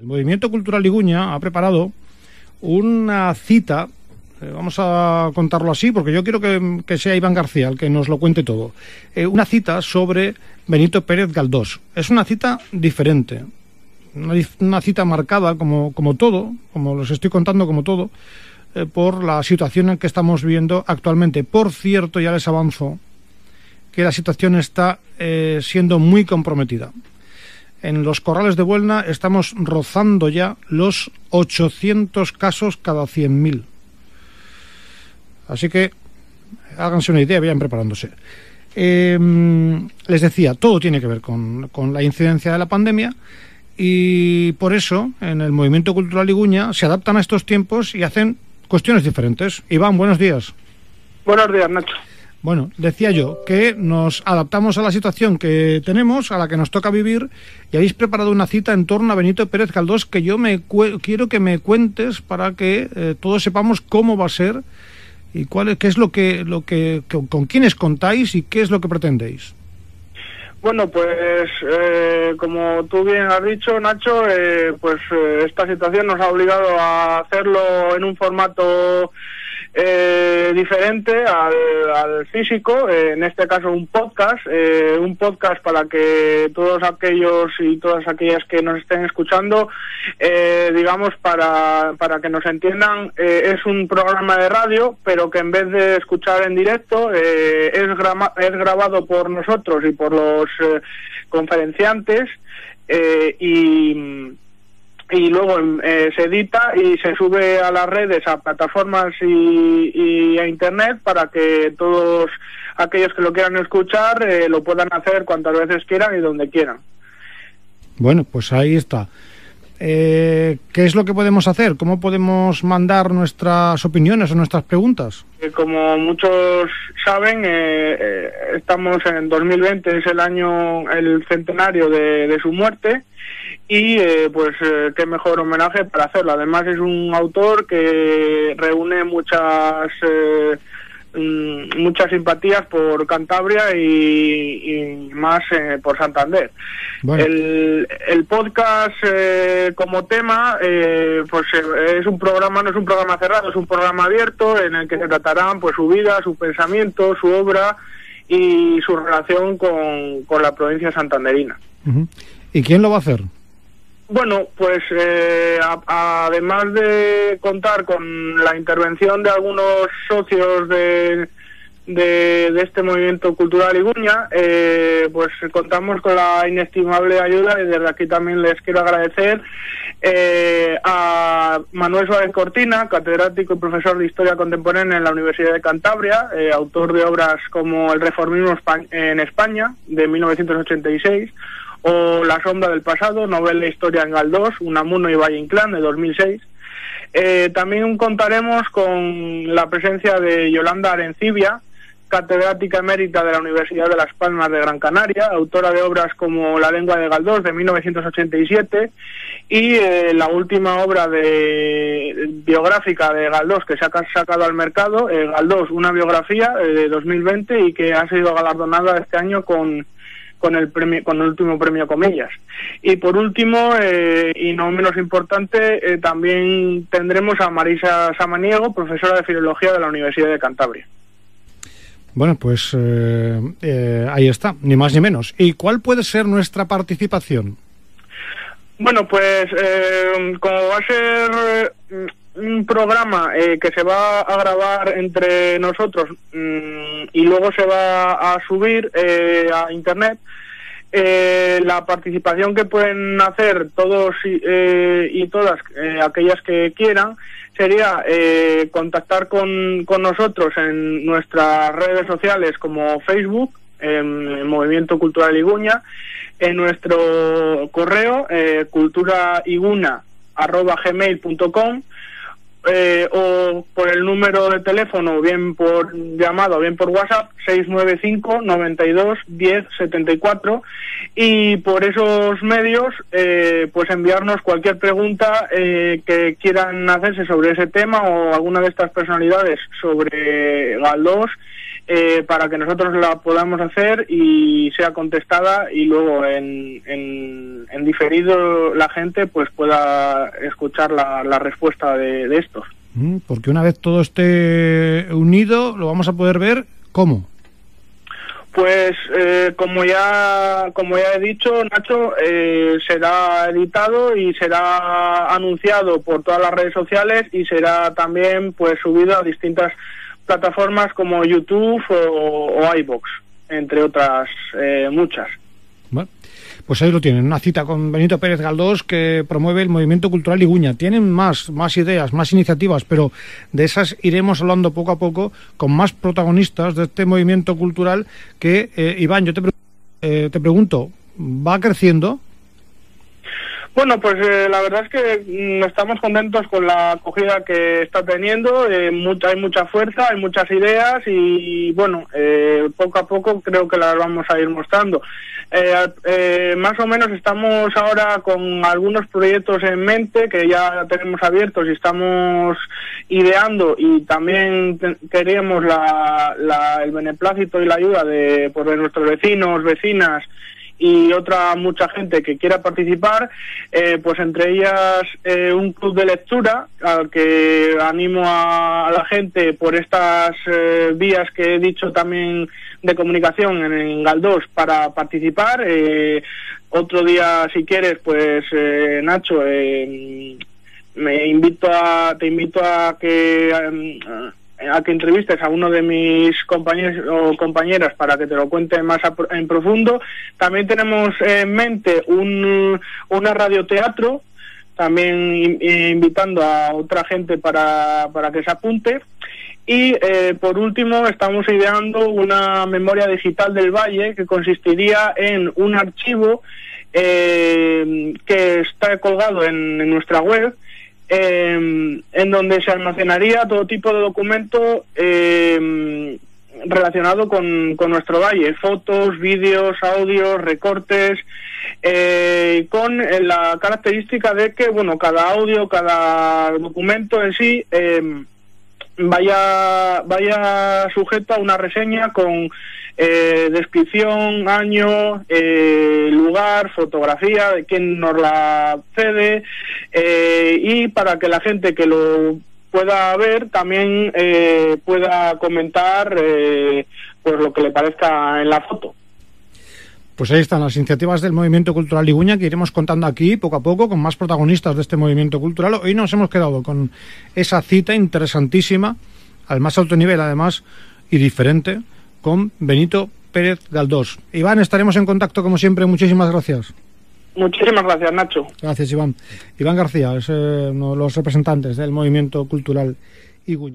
El Movimiento Cultural Liguña ha preparado una cita, eh, vamos a contarlo así, porque yo quiero que, sea Iván García el que nos lo cuente todo, eh, una cita sobre Benito Pérez Galdós. Es una cita diferente, una, cita marcada como, todo, como los estoy contando como todo, eh, por la situación en que estamos viviendo actualmente. Por cierto, ya les avanzo que la situación está siendo muy comprometida en los corrales de Buelna estamos rozando ya los 800 casos cada 100.000. Así que háganse una idea, vayan preparándose. Em, les decía, todo tiene que ver con, la incidencia de la pandemia y por eso en el movimiento cultural Iguña se adaptan a estos tiempos y hacen cuestiones diferentes. Iván, buenos días. Buenos días, Nacho. Bueno, decía yo que nos adaptamos a la situación que tenemos, a la que nos toca vivir, y habéis preparado una cita en torno a Benito Pérez Caldós que yo me quiero que me cuentes para que eh, todos sepamos cómo va a ser y cuál es, qué es lo que, lo que, con quiénes contáis y qué es lo que pretendéis. Bueno, pues eh, como tú bien has dicho, Nacho, eh, pues esta situación nos ha obligado a hacerlo en un formato eh, diferente al, físico, eh, en este caso un podcast, eh, un podcast para que todos aquellos y todas aquellas que nos estén escuchando, digamos, para, para que nos entiendan, es un programa de radio, pero que en vez de escuchar en directo, es, es grabado por nosotros y por los conferenciantes y y luego eh, se edita y se sube a las redes, a plataformas y, a internet para que todos aquellos que lo quieran escuchar eh, lo puedan hacer cuantas veces quieran y donde quieran. Bueno, pues ahí está. Eh, ¿Qué es lo que podemos hacer? ¿Cómo podemos mandar nuestras opiniones o nuestras preguntas? como muchos saben, estamos en 2020, es el año, el centenario de su muerte y eh, pues eh, qué mejor homenaje para hacerlo. Además es un autor que reúne muchas eh, mm, muchas simpatías por Cantabria y, más por Santander. El, el, podcast como tema pues es un programa no es un programa cerrado es un programa abierto en el que se tratarán pues su vida su pensamiento su obra y su relación con, con la provincia santanderina. ¿Y quién lo va a hacer? Bueno, pues eh, además de contar con la intervención de algunos socios de, de, este movimiento cultural Iguña, eh, pues contamos con la inestimable ayuda y desde aquí también les quiero agradecer eh, a Manuel Suárez Cortina, catedrático y profesor de Historia Contemporánea en la Universidad de Cantabria, autor de obras como El Reformismo en España, de 1986, o La sombra del pasado, novela historia en Galdós, Unamuno y Valle Inclán de 2006. Eh, también contaremos con la presencia de Yolanda Arencibia, catedrática emérita de la Universidad de Las Palmas de Gran Canaria, autora de obras como La lengua de Galdós de 1987 y eh, la última obra de, biográfica de Galdós que se ha sacado al mercado, eh, Galdós, una biografía de 2020 y que ha sido galardonada este año con con el premio, con el último premio comillas. Y por último, eh, y no menos importante, eh, también tendremos a Marisa Samaniego, profesora de Filología de la Universidad de Cantabria. Bueno, pues eh, ahí está, ni más ni menos. ¿Y cuál puede ser nuestra participación? Bueno, pues como va a ser programa que se va a grabar entre nosotros mm, y luego se va a subir a internet, eh, la participación que pueden hacer todos y, eh, todas eh, aquellas que quieran sería contactar con, con, nosotros en nuestras redes sociales como Facebook, en Movimiento Cultural Iguña, en nuestro correo culturaiguna.gmail.com eh, o por el número de teléfono, bien por llamado, bien por WhatsApp, 695 92 10 74 y por esos medios eh, pues enviarnos cualquier pregunta eh, que quieran hacerse sobre ese tema o alguna de estas personalidades sobre Galdós eh, para que nosotros la podamos hacer y sea contestada y luego en, en, diferido la gente pues pueda escuchar la, respuesta de, de, estos. Mm, porque una vez todo esté unido lo vamos a poder ver cómo. Pues eh, como ya como ya he dicho Nacho eh, será editado y será anunciado por todas las redes sociales y será también pues subido a distintas plataformas como YouTube o, o iBox, entre otras eh, muchas. Pues ahí lo tienen, una cita con Benito Pérez Galdós que promueve el movimiento cultural Iguña. Tienen más, más ideas, más iniciativas, pero de esas iremos hablando poco a poco con más protagonistas de este movimiento cultural que, eh, Iván, yo te, eh, te pregunto, ¿va creciendo? Bueno, pues eh, la verdad es que mm, estamos contentos con la acogida que está teniendo. Eh, mucha, hay mucha fuerza, hay muchas ideas y, bueno, eh, poco a poco creo que las vamos a ir mostrando. Eh, más o menos estamos ahora con algunos proyectos en mente que ya tenemos abiertos y estamos ideando y también queríamos la, la, el beneplácito y la ayuda de, por de nuestros vecinos, vecinas y otra mucha gente que quiera participar, eh, pues entre ellas eh, un club de lectura al que animo a, la gente por estas eh, vías que he dicho también de comunicación en, en Galdós para participar. Eh, otro día, si quieres, pues Nacho, me invito a, te invito a que que entrevistes a uno de mis compañeros o compañeras para que te lo cuente más en profundo. También tenemos en mente un, una radioteatro, también invitando a otra gente para, para que se apunte. Y eh, por último, estamos ideando una memoria digital del Valle que consistiría en un archivo eh, que está colgado en nuestra web eh, en donde se almacenaría todo tipo de documento eh, relacionado con, con, nuestro valle, fotos, vídeos, audios, recortes, eh, con la característica de que, bueno, cada audio, cada documento en sí em, vaya, vaya sujeto a una reseña con eh, descripción, año, eh, lugar, fotografía de quien nos la cede eh, y para que la gente que lo pueda ver también eh, pueda comentar pues lo que le parezca en la foto. Pues ahí están las iniciativas del Movimiento Cultural Liguña que iremos contando aquí poco a poco con más protagonistas de este movimiento cultural. Hoy nos hemos quedado con esa cita interesantísima, al más alto nivel además y diferente, con Benito Pérez Galdós. Iván, estaremos en contacto como siempre. Muchísimas gracias. Muchísimas gracias, Nacho. Gracias, Iván. Iván García es eh, uno de los representantes del movimiento cultural Iguña.